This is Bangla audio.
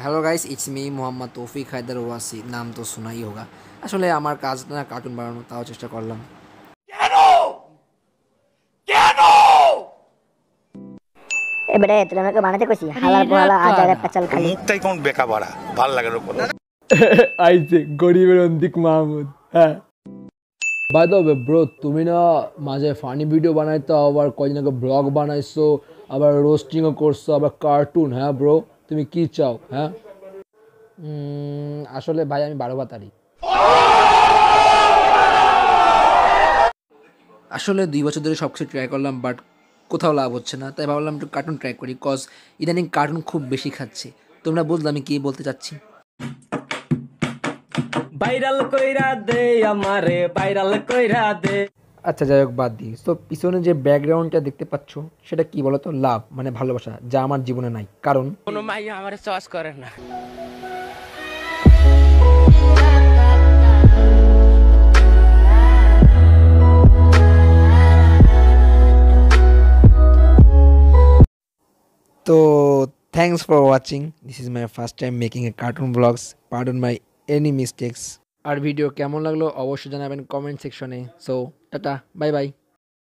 Hello guys it's me Mohammad Taufiq Haider Wasi নাম তো শোনাই হোগা আসলে আমার কাজ না কার্টুন বানানো তাও চেষ্টা করলাম। এবারে তুই আমাকে বানাতে কইছি। হালার পোহালা আজ আগে পেচাল খালি। মুখটাই কেমন বেকা বাড়া? ভালো লাগে না কোনো আইছে গরিবের অন্তিক মাহমুদ হ্যাঁ। বাই দ্য ওয়ে ব্রো তুমি না মাঝে ফানি ভিডিও বানাইতো আবার কয়দিন আগে ব্লগ বানাইছো। আবার রোস্টিংও করছ আবার কার্টুন হ্যাঁ ব্রো তুমি কি চাও হ্যাঁ? আসলে ভাই আমি বারো বাতারি। আসলে দুই বছর ধরে সব কিছু ট্রাই করলাম বাট কোথাও লাভ হচ্ছে না। তাই ভাবলাম একটু কার্টুন ট্রাই করি কজ ইদানিং কার্টুন খুব বেশি খাচ্ছে। তোমরা বুঝলে আমি কি বলতে চাচ্ছি। ভাইরাল কইরা দে আমারে ভাইরাল কইরা দে। আচ্ছা যাই হোক বাদ দিই। তো পিছনে যে ব্যাকগ্রাউন্ডটা দেখতে পাচ্ছ সেটা কি বলতো? লাভ মানে ভালোবাসা যা আমার জীবনে নাই। কারণ? কোনো মাই আমার চয়েস করে না। তো thanks for watching this is my first time making a cartoon blogs pardon my any mistakes R video কেমন লাগল অবশ্যই জানাবেন কমেন্ট সেকশনে সো টাটা বাই বাই